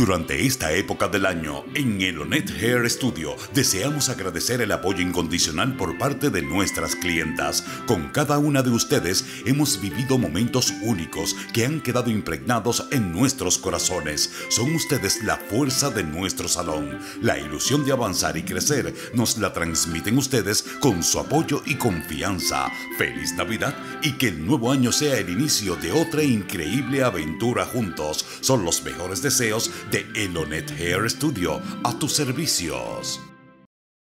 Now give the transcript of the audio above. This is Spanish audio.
Durante esta época del año, en Elonet Hair Studio, deseamos agradecer el apoyo incondicional por parte de nuestras clientas. Con cada una de ustedes hemos vivido momentos únicos que han quedado impregnados en nuestros corazones. Son ustedes la fuerza de nuestro salón. La ilusión de avanzar y crecer nos la transmiten ustedes con su apoyo y confianza. Feliz Navidad y que el nuevo año sea el inicio de otra increíble aventura juntos. Son los mejores deseos de Elonet Hair Studio a tus servicios.